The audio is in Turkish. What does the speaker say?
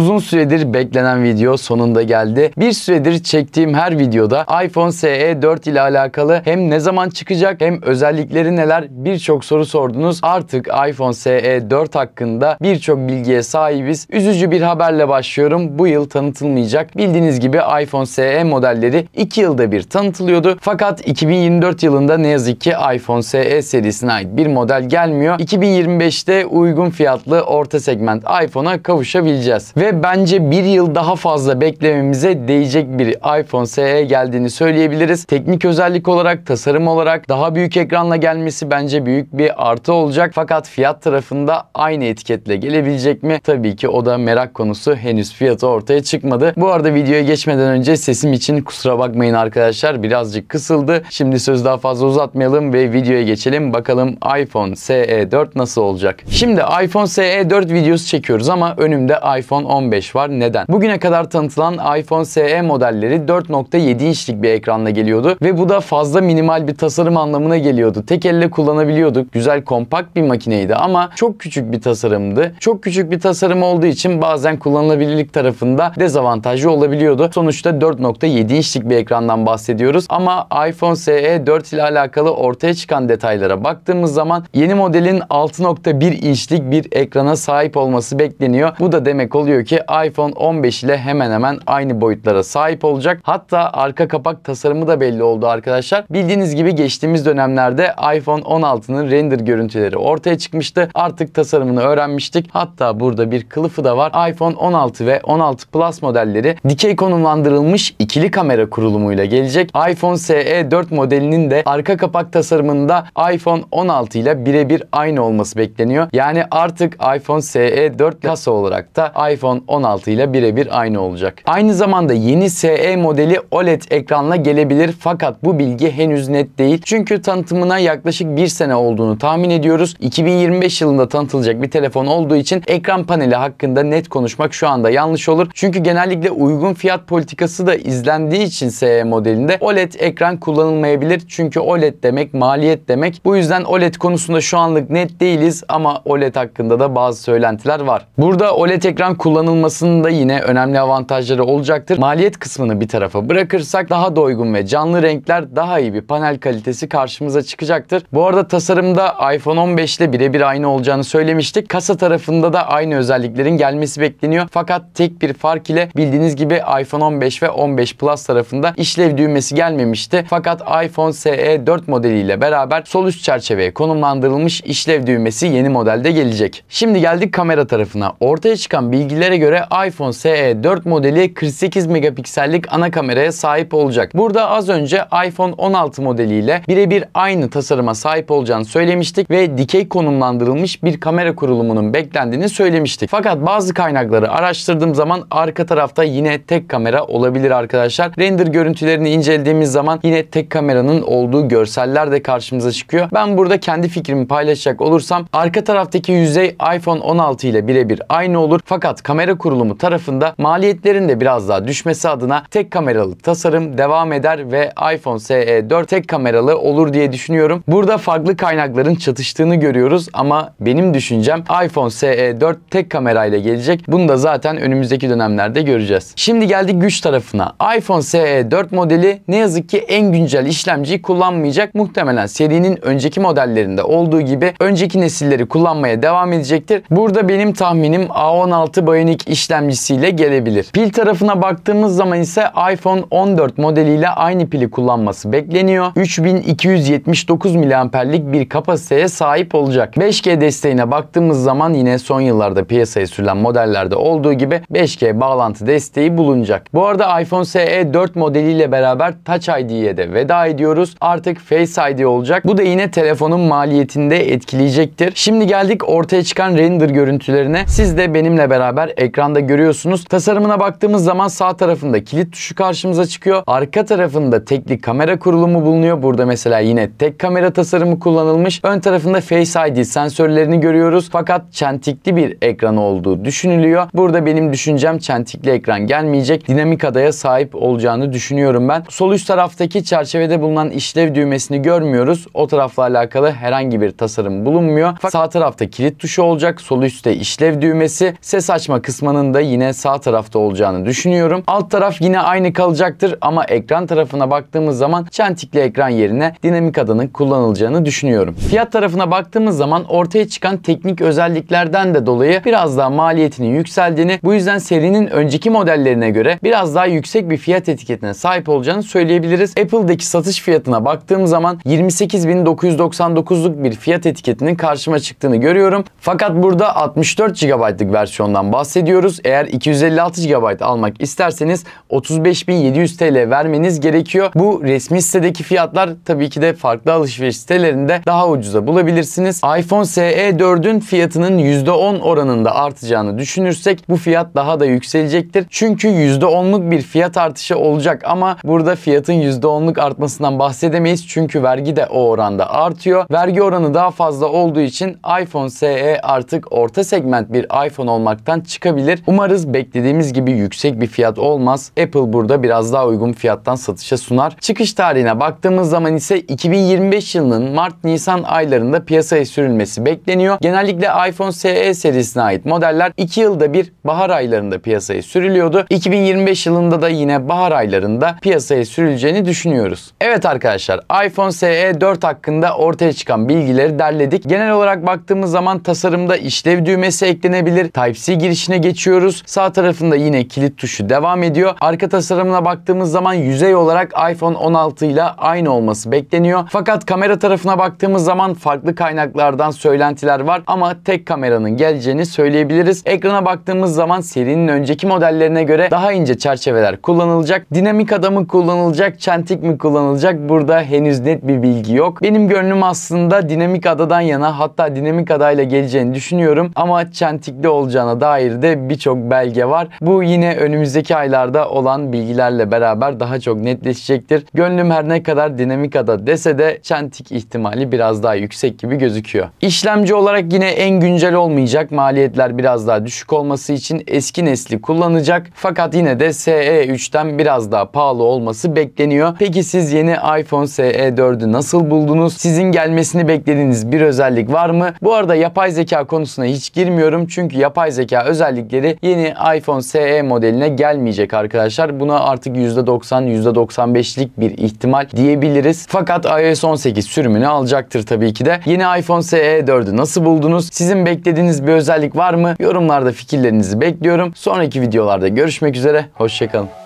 Uzun süredir beklenen video sonunda geldi. Bir süredir çektiğim her videoda iPhone SE 4 ile alakalı hem ne zaman çıkacak hem özellikleri neler birçok soru sordunuz. Artık iPhone SE 4 hakkında birçok bilgiye sahibiz. Üzücü bir haberle başlıyorum. Bu yıl tanıtılmayacak. Bildiğiniz gibi iPhone SE modelleri 2 yılda bir tanıtılıyordu. Fakat 2024 yılında ne yazık ki iPhone SE serisine ait bir model gelmiyor. 2025'te uygun fiyatlı orta segment iPhone'a kavuşabileceğiz. Ve bence bir yıl daha fazla beklememize değecek bir iPhone SE geldiğini söyleyebiliriz. Teknik özellik olarak, tasarım olarak daha büyük ekranla gelmesi bence büyük bir artı olacak. Fakat fiyat tarafında aynı etiketle gelebilecek mi? Tabii ki o da merak konusu. Henüz fiyatı ortaya çıkmadı. Bu arada videoya geçmeden önce sesim için kusura bakmayın arkadaşlar. Birazcık kısıldı. Şimdi söz daha fazla uzatmayalım ve videoya geçelim. Bakalım iPhone SE 4 nasıl olacak? Şimdi iPhone SE 4 videosu çekiyoruz ama önümde iPhone 15 var. Neden? Bugüne kadar tanıtılan iPhone SE modelleri 4.7 inçlik bir ekranla geliyordu ve bu da fazla minimal bir tasarım anlamına geliyordu. Tek elle kullanabiliyorduk. Güzel kompakt bir makineydi ama çok küçük bir tasarımdı. Çok küçük bir tasarım olduğu için bazen kullanılabilirlik tarafında dezavantajlı olabiliyordu. Sonuçta 4.7 inçlik bir ekrandan bahsediyoruz ama iPhone SE 4 ile alakalı ortaya çıkan detaylara baktığımız zaman yeni modelin 6.1 inçlik bir ekrana sahip olması bekleniyor. Bu da demek oluyor ki iPhone 15 ile hemen hemen aynı boyutlara sahip olacak. Hatta arka kapak tasarımı da belli oldu arkadaşlar. Bildiğiniz gibi geçtiğimiz dönemlerde iPhone 16'nın render görüntüleri ortaya çıkmıştı. Artık tasarımını öğrenmiştik. Hatta burada bir kılıfı da var. iPhone 16 ve 16 Plus modelleri dikey konumlandırılmış ikili kamera kurulumuyla gelecek. iPhone SE 4 modelinin de arka kapak tasarımında iPhone 16 ile birebir aynı olması bekleniyor. Yani artık iPhone SE 4 kasa olarak da iPhone 16 ile birebir aynı olacak. Aynı zamanda yeni SE modeli OLED ekranla gelebilir fakat bu bilgi henüz net değil. Çünkü tanıtımına yaklaşık bir sene olduğunu tahmin ediyoruz. 2025 yılında tanıtılacak bir telefon olduğu için ekran paneli hakkında net konuşmak şu anda yanlış olur. Çünkü genellikle uygun fiyat politikası da izlendiği için SE modelinde OLED ekran kullanılmayabilir. Çünkü OLED demek maliyet demek. Bu yüzden OLED konusunda şu anlık net değiliz ama OLED hakkında da bazı söylentiler var. Burada OLED ekran kullanılmasının yine önemli avantajları olacaktır. Maliyet kısmını bir tarafa bırakırsak daha doygun ve canlı renkler daha iyi bir panel kalitesi karşımıza çıkacaktır. Bu arada tasarımda iPhone 15 ile birebir aynı olacağını söylemiştik. Kasa tarafında da aynı özelliklerin gelmesi bekleniyor. Fakat tek bir fark ile bildiğiniz gibi iPhone 15 ve 15 Plus tarafında işlev düğmesi gelmemişti. Fakat iPhone SE 4 modeliyle beraber sol üst çerçeveye konumlandırılmış işlev düğmesi yeni modelde gelecek. Şimdi geldik kamera tarafına. Ortaya çıkan bilgilere göre iPhone SE 4 modeli 48 megapiksellik ana kameraya sahip olacak. Burada az önce iPhone 16 modeliyle birebir aynı tasarıma sahip olacağını söylemiştik ve dikey konumlandırılmış bir kamera kurulumunun beklendiğini söylemiştik. Fakat bazı kaynakları araştırdığım zaman arka tarafta yine tek kamera olabilir arkadaşlar. Render görüntülerini incelediğimiz zaman yine tek kameranın olduğu görseller de karşımıza çıkıyor. Ben burada kendi fikrimi paylaşacak olursam arka taraftaki yüzey iPhone 16 ile birebir aynı olur. Fakat kamera kurulumu tarafında maliyetlerin de biraz daha düşmesi adına tek kameralı tasarım devam eder ve iPhone SE 4 tek kameralı olur diye düşünüyorum. Burada farklı kaynakların çatıştığını görüyoruz ama benim düşüncem iPhone SE 4 tek kamerayla gelecek. Bunu da zaten önümüzdeki dönemlerde göreceğiz. Şimdi geldik güç tarafına. iPhone SE 4 modeli ne yazık ki en güncel işlemciyi kullanmayacak. Muhtemelen serinin önceki modellerinde olduğu gibi önceki nesilleri kullanmaya devam edecektir. Burada benim tahminim A16 Bionic işlemcisiyle gelebilir. Pil tarafına baktığımız zaman ise iPhone 14 modeliyle aynı pili kullanması bekleniyor. 3279 miliamperlik bir kapasiteye sahip olacak. 5G desteğine baktığımız zaman yine son yıllarda piyasaya sürülen modellerde olduğu gibi 5G bağlantı desteği bulunacak. Bu arada iPhone SE 4 modeliyle beraber Touch ID'ye de veda ediyoruz. Artık Face ID olacak. Bu da yine telefonun maliyetinde etkileyecektir. Şimdi geldik ortaya çıkan render görüntülerine. Siz de benimle beraber ekranda görüyorsunuz. Tasarımına baktığımız zaman sağ tarafında kilit tuşu karşımıza çıkıyor. Arka tarafında tekli kamera kurulumu bulunuyor. Burada mesela yine tek kamera tasarımı kullanılmış. Ön tarafında Face ID sensörlerini görüyoruz. Fakat çentikli bir ekran olduğu düşünülüyor. Burada benim düşüncem çentikli ekran gelmeyecek. Dinamik adaya sahip olacağını düşünüyorum ben. Sol üst taraftaki çerçevede bulunan işlev düğmesini görmüyoruz. O tarafla alakalı herhangi bir tasarım bulunmuyor. Sağ tarafta kilit tuşu olacak. Sol üstte işlev düğmesi. Ses açma kısmı kısmının da yine sağ tarafta olacağını düşünüyorum. Alt taraf yine aynı kalacaktır ama ekran tarafına baktığımız zaman çentikli ekran yerine dinamik adanın kullanılacağını düşünüyorum. Fiyat tarafına baktığımız zaman ortaya çıkan teknik özelliklerden de dolayı biraz daha maliyetinin yükseldiğini bu yüzden serinin önceki modellerine göre biraz daha yüksek bir fiyat etiketine sahip olacağını söyleyebiliriz. Apple'daki satış fiyatına baktığım zaman 28.999'luk bir fiyat etiketinin karşıma çıktığını görüyorum. Fakat burada 64 GB'lık versiyondan bahsediyoruz. Eğer 256 GB almak isterseniz 35.700 TL vermeniz gerekiyor. Bu resmi sitedeki fiyatlar tabii ki de farklı alışveriş sitelerinde daha ucuza bulabilirsiniz. iPhone SE 4'ün fiyatının %10 oranında artacağını düşünürsek bu fiyat daha da yükselecektir. Çünkü %10'luk bir fiyat artışı olacak ama burada fiyatın %10'luk artmasından bahsedemeyiz. Çünkü vergi de o oranda artıyor. Vergi oranı daha fazla olduğu için iPhone SE artık orta segment bir iPhone olmaktan çıkabilir. Umarız beklediğimiz gibi yüksek bir fiyat olmaz. Apple burada biraz daha uygun fiyattan satışa sunar. Çıkış tarihine baktığımız zaman ise 2025 yılının Mart-Nisan aylarında piyasaya sürülmesi bekleniyor. Genellikle iPhone SE serisine ait modeller 2 yılda bir bahar aylarında piyasaya sürülüyordu. 2025 yılında da yine bahar aylarında piyasaya sürüleceğini düşünüyoruz. Evet arkadaşlar iPhone SE 4 hakkında ortaya çıkan bilgileri derledik. Genel olarak baktığımız zaman tasarımda işlev düğmesi eklenebilir. Type-C girişine geçiyoruz. Sağ tarafında yine kilit tuşu devam ediyor. Arka tasarımına baktığımız zaman yüzey olarak iPhone 16 ile aynı olması bekleniyor. Fakat kamera tarafına baktığımız zaman farklı kaynaklardan söylentiler var ama tek kameranın geleceğini söyleyebiliriz. Ekrana baktığımız zaman serinin önceki modellerine göre daha ince çerçeveler kullanılacak. Dinamik ada mı kullanılacak, çentik mi kullanılacak? Burada henüz net bir bilgi yok. Benim gönlüm aslında dinamik adadan yana hatta dinamik adayla geleceğini düşünüyorum ama çentikli olacağına dair de birçok belge var. Bu yine önümüzdeki aylarda olan bilgilerle beraber daha çok netleşecektir. Gönlüm her ne kadar dinamik ada dese de çentik ihtimali biraz daha yüksek gibi gözüküyor. İşlemci olarak yine en güncel olmayacak. Maliyetler biraz daha düşük olması için eski nesli kullanacak. Fakat yine de SE3'ten biraz daha pahalı olması bekleniyor. Peki siz yeni iPhone SE 4'ü nasıl buldunuz? Sizin gelmesini beklediğiniz bir özellik var mı? Bu arada yapay zeka konusuna hiç girmiyorum. Çünkü yapay zeka özellikleri yeni iPhone SE modeline gelmeyecek arkadaşlar. Buna artık %90, %95'lik bir ihtimal diyebiliriz. Fakat iOS 18 sürümünü alacaktır tabii ki de. Yeni iPhone SE 4'ü nasıl buldunuz? Sizin beklediğiniz bir özellik var mı? Yorumlarda fikirlerinizi bekliyorum. Sonraki videolarda görüşmek üzere. Hoşçakalın.